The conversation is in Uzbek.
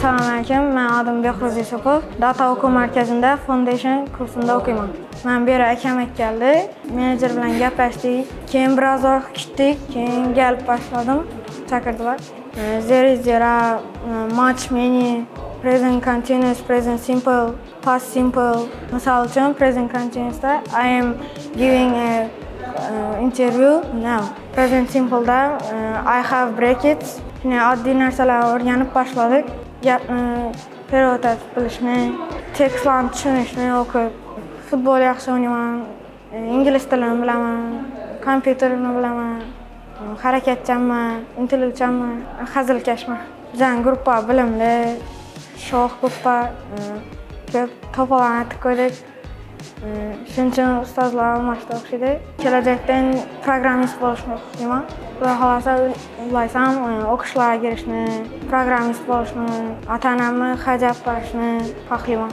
Assalomu alaykum. Men adim Behruz Yusupov. Data o'quv markazida Foundation kursida o'qiyman. Men bu yerga akam keldi. Menejer bilan gaplashdik. Keyin biroz vaqt kutdik. Keyin kelib boshladim. Chaqirdilar. E, there is there are much many present continuous, present simple, past simple. Misol uchun present continuousda I am giving a uh, interview now. Present simple'da uh, I have brackets. Shunday oddiy narsalarni o'rganib boshladik. Gapni переводать bilishni, tekstlarni tushunishni o'qib, futbol yaxshi o'ynayman, ingliz tilini bilaman, kompyuterni bilaman, harakatchanman, intiluvchanman, hazilkashman. Bizani gruppa bilimli, sho'x gruppa, ko'p to'polon aytib qo'ydik. Sizin üçün ustazlarım maşdalış idi. Gələcəkdən proqramist oluşmaq istəyirəm. Və halasa ulaysam, oxuşlara girişini, proqramist oluşunu, ata-anamı xərcə aparışını paxlayıram.